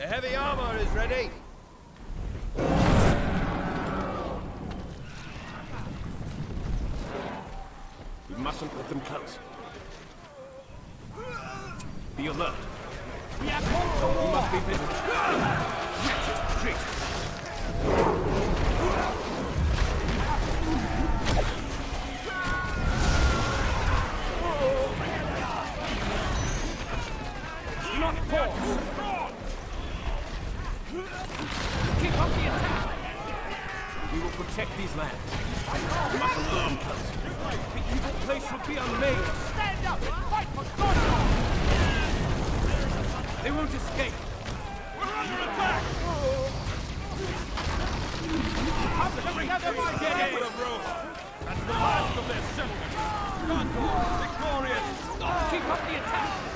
The heavy armor is ready. We mustn't let them close. Be alert. We must be vigilant. Retreat. Not pause. Keep up the attack. We will protect these lands. We mustn't let them. The evil place will be unmade. Stand up! Fight for God's They won't escape. We're under attack! Come together, my dead That's the last of their settlement. Conqueror, victorious. Keep up the attack.